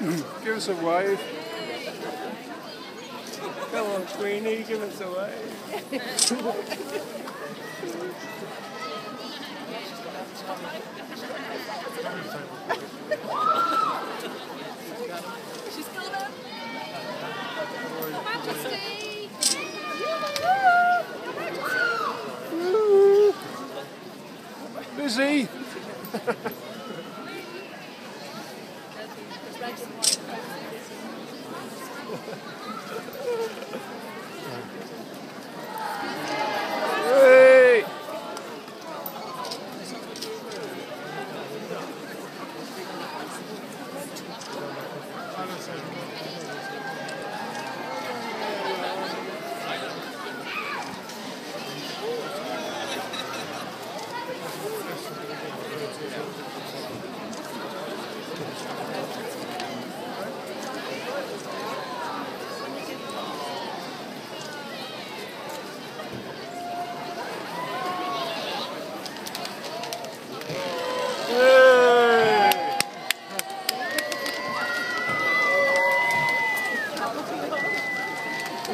Give us a wave. Come on, Queenie, give us a wave. She's coming. Your Majesty. Busy. Hey. Hey.